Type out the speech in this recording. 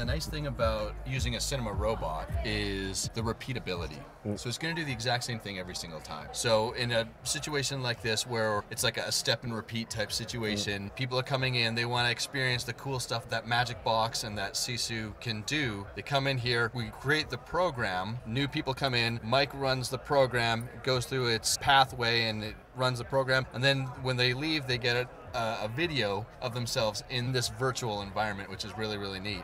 the nice thing about using a cinema robot is the repeatability. Mm. So it's going to do the exact same thing every single time. So in a situation like this where it's like a step and repeat type situation, mm. people are coming in, they want to experience the cool stuff that Magic Box and that Sisu can do. They come in here, we create the program, new people come in, Mike runs the program, goes through its pathway and it runs the program, and then when they leave, they get a, a video of themselves in this virtual environment, which is really, really neat.